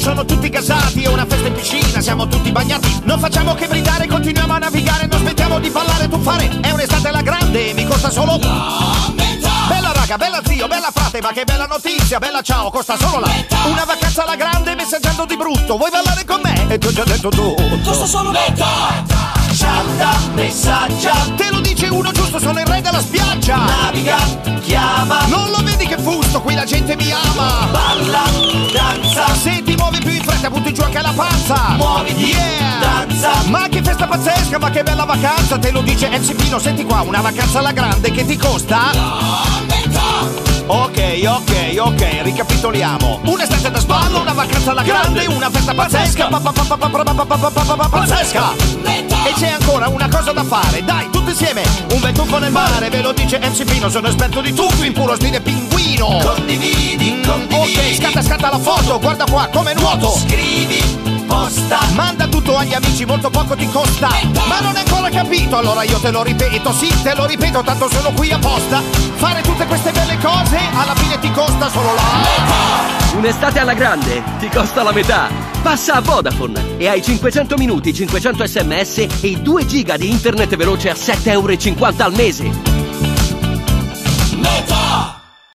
sono tutti gasati, è una festa in piscina, siamo tutti bagnati. Non facciamo che brindare, continuiamo a navigare, non smettiamo di ballare, tuffare. È un'estate alla grande, mi costa solo La metà. Bella raga, bella zio, bella frate, ma che bella notizia, bella ciao, costa solo la Una vacanza alla grande, messaggiando di brutto, vuoi ballare con me? E ti ho già detto tu. Costa solo metà. Chatta, messaggia, Te lo dice uno giusto, sono il re della spiaggia. Naviga, chiama, Non lo vedi che fusto, qui la gente mi ama. Balla, danza, tu gioca la panza Muoviti, yeah. danza Ma che festa pazzesca, ma che bella vacanza Te lo dice MC Pino, senti qua Una vacanza alla grande che ti costa no, Ok, ok, ok, ricapitoliamo Un'estate da spalla, una vacanza alla grande, grande. Una festa pazzesca Pazzesca E c'è ancora una cosa da fare Dai, tutti insieme Tuffo nel mare, ve lo dice MC Pino, sono esperto di tuffi in puro stile pinguino. condividi, condividi, Ok, scatta scatta la foto, guarda qua come nuoto. scrivi, posta, Manda tutto agli amici, molto poco ti costa. Ma non hai ancora capito, allora io te lo ripeto, sì, te lo ripeto, tanto sono qui apposta. Fare tutte queste belle cose, alla fine ti costa solo la. Un'estate alla grande ti costa la metà. Passa a Vodafone e hai 500 minuti, 500 sms e 2 giga di internet veloce a 7,50 euro al mese. Metà